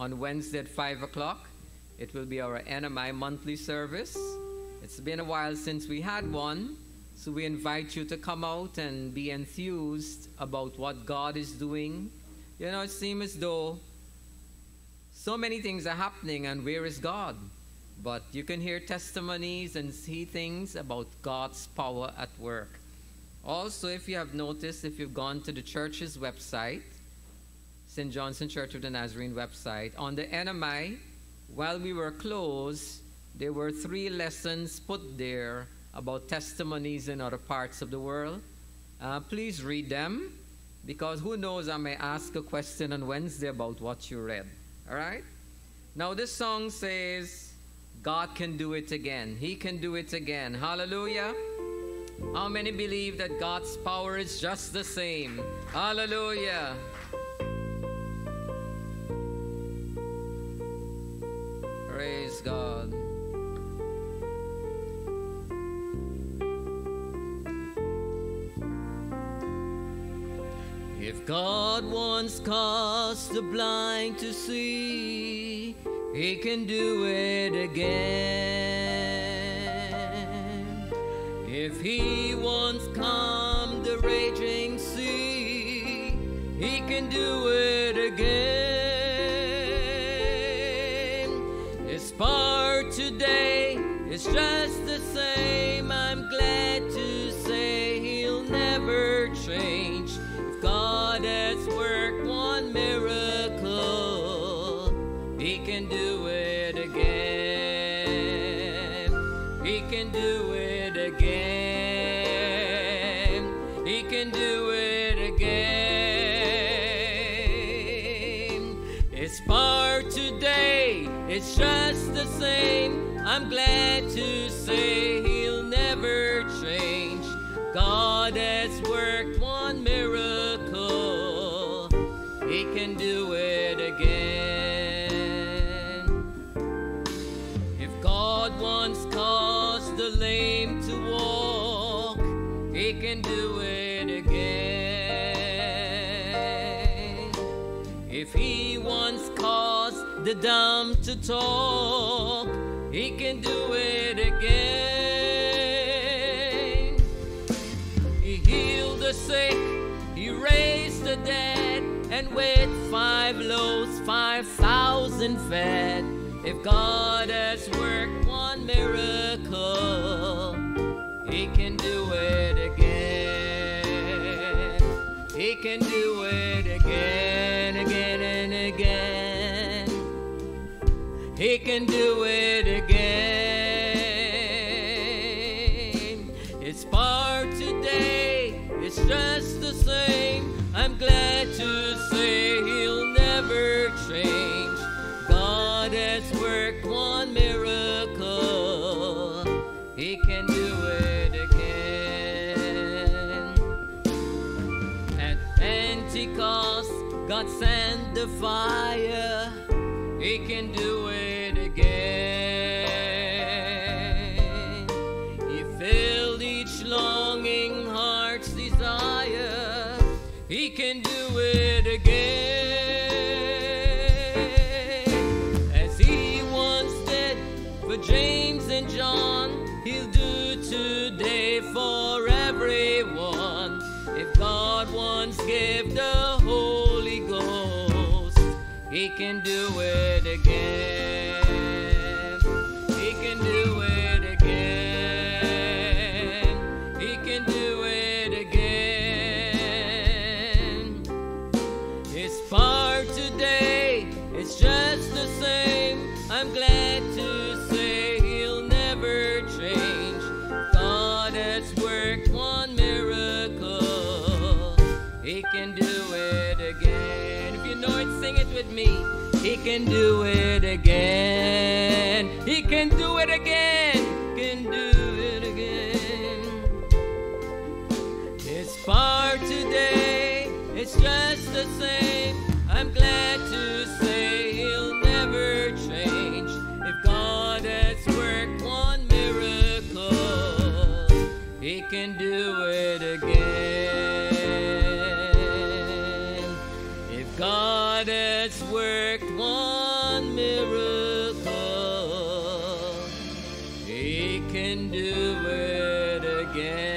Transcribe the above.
on Wednesday at 5 o'clock. It will be our NMI monthly service. It's been a while since we had one, so we invite you to come out and be enthused about what God is doing. You know, it seems as though so many things are happening, and where is God? But you can hear testimonies and see things about God's power at work. Also, if you have noticed, if you've gone to the church's website, St. Johnston Church of the Nazarene website, on the NMI, while we were closed, there were three lessons put there about testimonies in other parts of the world. Uh, please read them because who knows, I may ask a question on Wednesday about what you read. All right? Now, this song says, God can do it again. He can do it again. Hallelujah. How many believe that God's power is just the same? Hallelujah. If God once caused the blind to see, He can do it again. If He once calmed the raging sea, He can do it again. His power today is just the same. I'm glad to say He'll never change. He can do it again. He can do it again. It's far today it's just the same. I'm glad to say He'll never change. God has worked one miracle. He can do it again. If God once caused the lame to walk, He can do it again. If He once caused the dumb to talk, He can do it again. He healed the sick, He raised the dead, and with five loaves, five thousand fed. If God has worked one miracle, He can do it again. He can do it again, again, and again. He can do it again. It's far today it's just the same. I'm glad to say He'll never change. Pentecost, God sent the fire. He can do it again. He filled each longing heart's desire. He can do it again. As He once did for James and John, He can do it again. He can do it again. He can do it again. His power today it's just the same. I'm glad do it again. If you know it, sing it with me. He can do it again. He can do it again. Can do it again. His power today It's just the same. I'm glad to say He'll never change. If God has worked one miracle, He can do it God has worked one miracle, He can do it again.